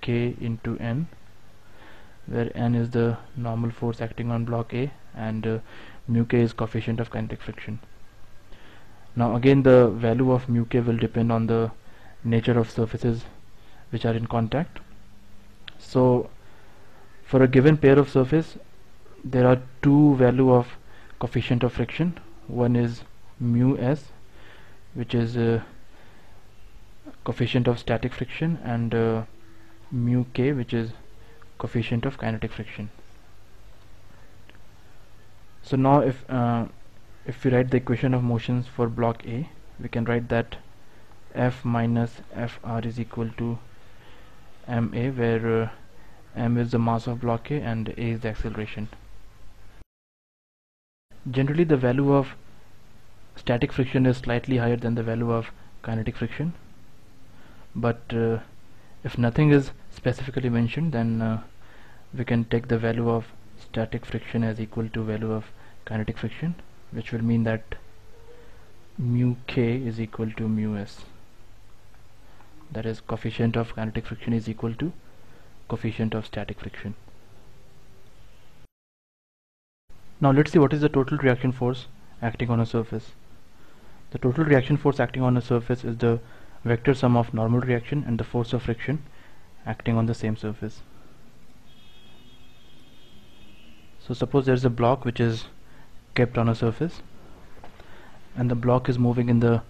k into n where n is the normal force acting on block A and uh, mu k is coefficient of kinetic friction. Now again the value of mu k will depend on the nature of surfaces which are in contact. So for a given pair of surface there are two value of coefficient of friction. One is mu s which is uh, coefficient of static friction and uh, mu k which is coefficient of kinetic friction. So now if uh, if we write the equation of motions for block A we can write that F minus Fr is equal to ma where uh, m is the mass of block A and A is the acceleration. Generally the value of static friction is slightly higher than the value of kinetic friction. But uh, if nothing is specifically mentioned then uh, we can take the value of static friction as equal to value of kinetic friction which will mean that mu k is equal to mu s. That is coefficient of kinetic friction is equal to coefficient of static friction. Now let's see what is the total reaction force acting on a surface. The total reaction force acting on a surface is the vector sum of normal reaction and the force of friction acting on the same surface. So suppose there is a block which is kept on a surface and the block is moving in the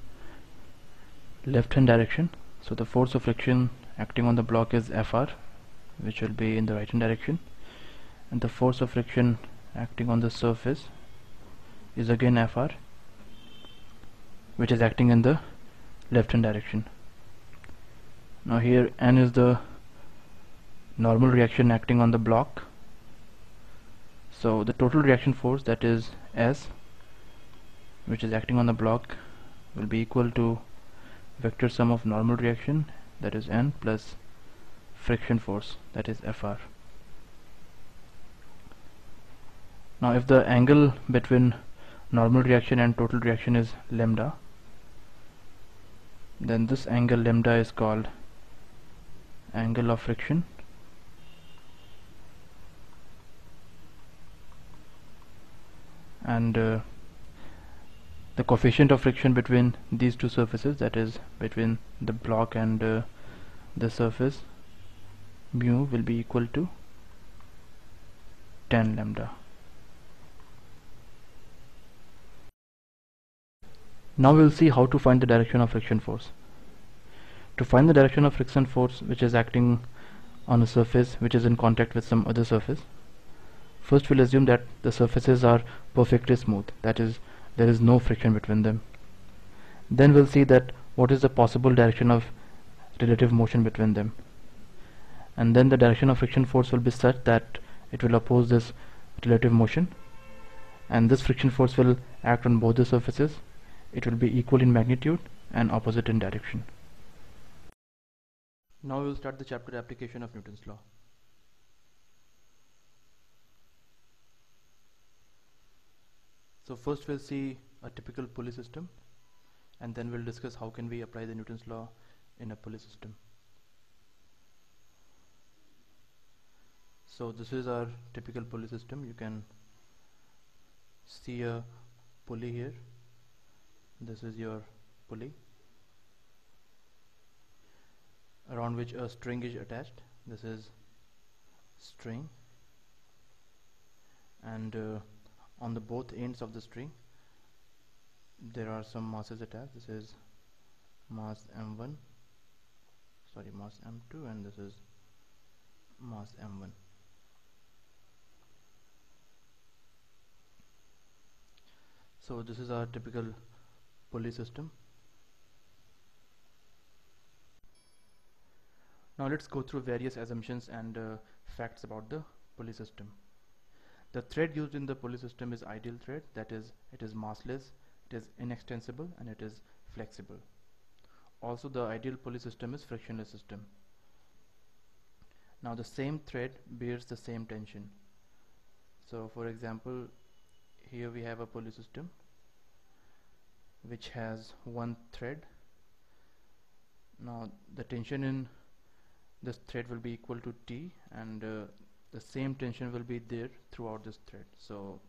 left hand direction so the force of friction acting on the block is Fr which will be in the right hand direction and the force of friction acting on the surface is again Fr which is acting in the left hand direction. Now here n is the normal reaction acting on the block. So the total reaction force that is S which is acting on the block will be equal to vector sum of normal reaction that is N plus friction force that is Fr. Now if the angle between normal reaction and total reaction is lambda then this angle lambda is called angle of friction. And uh, the coefficient of friction between these two surfaces that is between the block and uh, the surface mu will be equal to tan lambda Now we will see how to find the direction of friction force. To find the direction of friction force which is acting on a surface which is in contact with some other surface, first we'll assume that the surfaces are perfectly smooth, that is, there is no friction between them. Then we'll see that what is the possible direction of relative motion between them. And then the direction of friction force will be such that it will oppose this relative motion and this friction force will act on both the surfaces it will be equal in magnitude and opposite in direction. Now we will start the chapter application of Newton's law. So first we'll see a typical pulley system and then we'll discuss how can we apply the Newton's law in a pulley system. So this is our typical pulley system. You can see a pulley here this is your pulley around which a string is attached. This is string. And uh, on the both ends of the string there are some masses attached. This is mass m1 sorry mass m2 and this is mass m1 so this is our typical pulley system. Now let's go through various assumptions and uh, facts about the pulley system. The thread used in the pulley system is ideal thread that is it is massless, it is inextensible and it is flexible. Also the ideal pulley system is frictionless system. Now the same thread bears the same tension. So for example here we have a pulley system which has one thread. Now the tension in this thread will be equal to T and uh, the same tension will be there throughout this thread. So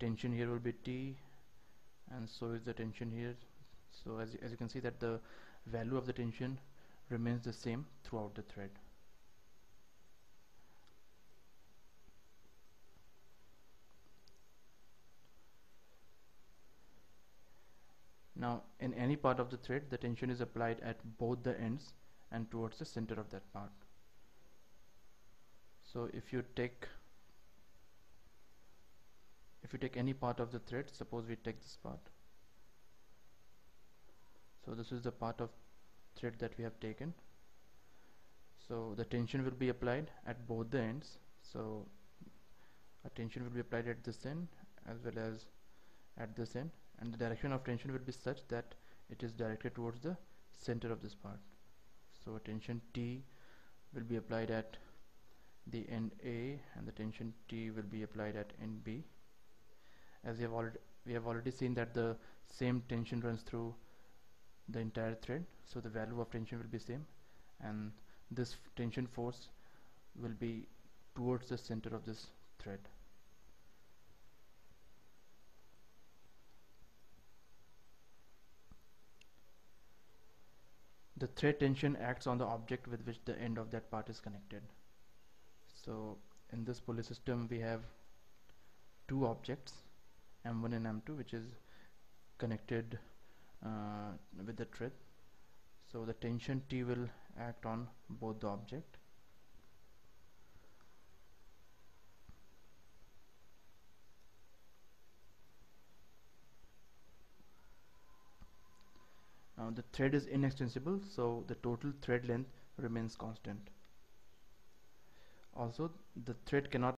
tension here will be T and so is the tension here. So as, as you can see that the value of the tension remains the same throughout the thread now in any part of the thread the tension is applied at both the ends and towards the center of that part. So if you take if you take any part of the thread suppose we take this part. So this is the part of thread that we have taken. So the tension will be applied at both the ends. So a tension will be applied at this end as well as at this end and the direction of tension will be such that it is directed towards the center of this part. So tension T will be applied at the end A and the tension T will be applied at end B. As we have already we have already seen that the same tension runs through the entire thread so the value of tension will be same and this tension force will be towards the center of this thread the thread tension acts on the object with which the end of that part is connected. So in this pulley system we have two objects m1 and m2 which is connected uh, with the thread so the tension T will act on both the object the thread is inextensible so the total thread length remains constant. Also the thread cannot